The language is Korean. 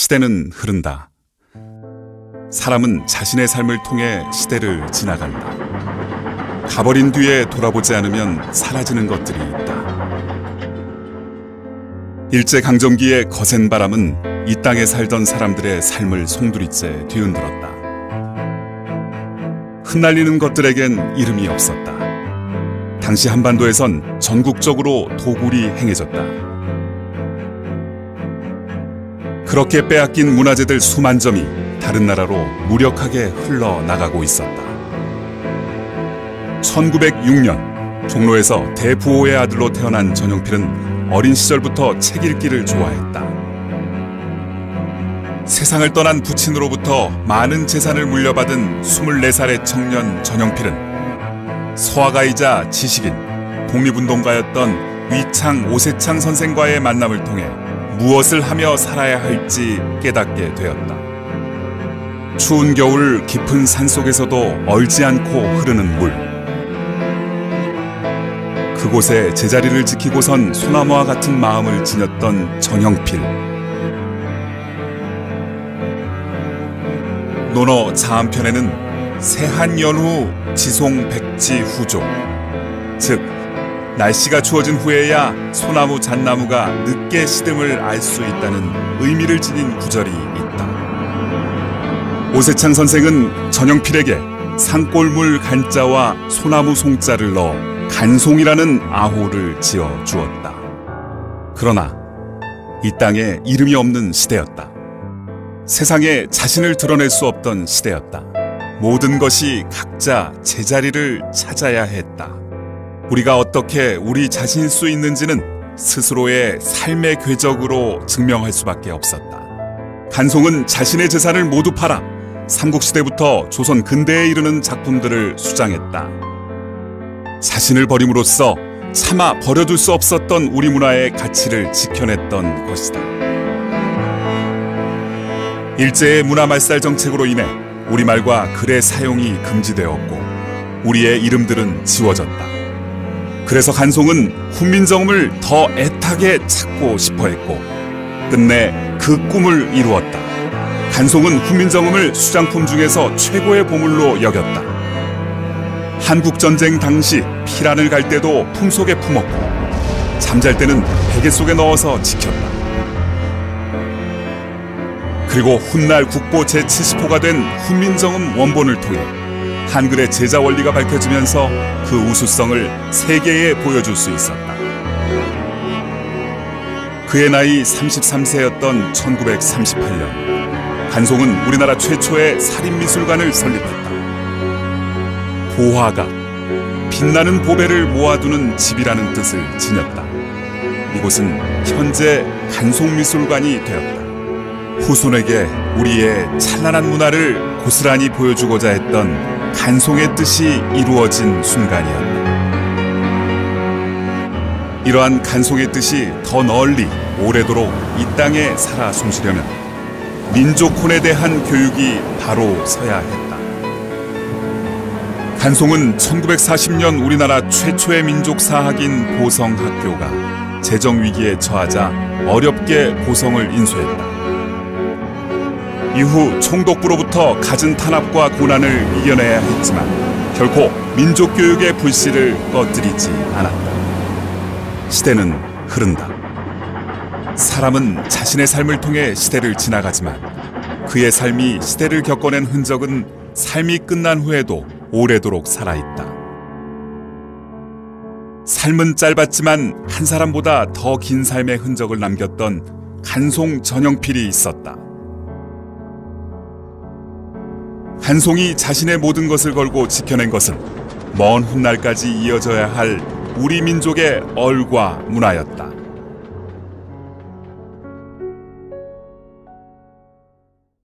시대는 흐른다. 사람은 자신의 삶을 통해 시대를 지나간다. 가버린 뒤에 돌아보지 않으면 사라지는 것들이 있다. 일제강점기의 거센 바람은 이 땅에 살던 사람들의 삶을 송두리째 뒤흔들었다. 흩날리는 것들에겐 이름이 없었다. 당시 한반도에선 전국적으로 도굴이 행해졌다. 그렇게 빼앗긴 문화재들 수만 점이 다른 나라로 무력하게 흘러나가고 있었다. 1906년 종로에서 대부호의 아들로 태어난 전용필은 어린 시절부터 책 읽기를 좋아했다. 세상을 떠난 부친으로부터 많은 재산을 물려받은 24살의 청년 전용필은 서화가이자 지식인, 독립운동가였던 위창 오세창 선생과의 만남을 통해 무엇을 하며 살아야 할지 깨닫게 되었다. 추운 겨울 깊은 산 속에서도 얼지 않고 흐르는 물. 그곳에 제자리를 지키고선 소나무와 같은 마음을 지녔던 전형필. 논어 자한편에는 세한 연후 지송 백지 후조, 즉 날씨가 추워진 후에야 소나무 잣나무가 늦게 시듬을 알 수 있다는 의미를 지닌 구절이 있다. 오세창 선생은 전영필에게 산골물 간자와 소나무 송자를 넣어 간송이라는 아호를 지어 주었다. 그러나 이 땅에 이름이 없는 시대였다. 세상에 자신을 드러낼 수 없던 시대였다. 모든 것이 각자 제자리를 찾아야 했다. 우리가 어떻게 우리 자신일 수 있는지는 스스로의 삶의 궤적으로 증명할 수밖에 없었다. 간송은 자신의 재산을 모두 팔아 삼국시대부터 조선 근대에 이르는 작품들을 수장했다. 자신을 버림으로써 차마 버려둘 수 없었던 우리 문화의 가치를 지켜냈던 것이다. 일제의 문화 말살 정책으로 인해 우리말과 글의 사용이 금지되었고 우리의 이름들은 지워졌다. 그래서 간송은 훈민정음을 더 애타게 찾고 싶어 했고 끝내 그 꿈을 이루었다. 간송은 훈민정음을 수장품 중에서 최고의 보물로 여겼다. 한국전쟁 당시 피란을 갈 때도 품속에 품었고 잠잘 때는 베개 속에 넣어서 지켰다. 그리고 훗날 국보 제70호가 된 훈민정음 원본을 통해 한글의 제자 원리가 밝혀지면서 그 우수성을 세계에 보여줄 수 있었다. 그의 나이 33세였던 1938년, 간송은 우리나라 최초의 살인미술관을 설립했다. 보화가 빛나는 보배를 모아두는 집이라는 뜻을 지녔다. 이곳은 현재 간송미술관이 되었다. 후손에게 우리의 찬란한 문화를 고스란히 보여주고자 했던 간송의 뜻이 이루어진 순간이었다. 이러한 간송의 뜻이 더 널리 오래도록 이 땅에 살아 숨쉬려면 민족혼에 대한 교육이 바로 서야 했다. 간송은 1940년 우리나라 최초의 민족사학인 보성학교가 재정위기에 처하자 어렵게 보성을 인수했다. 이후 총독부로부터 갖은 탄압과 고난을 이겨내야 했지만 결코 민족 교육의 불씨를 꺼뜨리지 않았다. 시대는 흐른다. 사람은 자신의 삶을 통해 시대를 지나가지만 그의 삶이 시대를 겪어낸 흔적은 삶이 끝난 후에도 오래도록 살아있다. 삶은 짧았지만 한 사람보다 더 긴 삶의 흔적을 남겼던 간송 전영필이 있었다. 한송이 자신의 모든 것을 걸고 지켜낸 것은 먼 훗날까지 이어져야 할 우리 민족의 얼과 문화였다.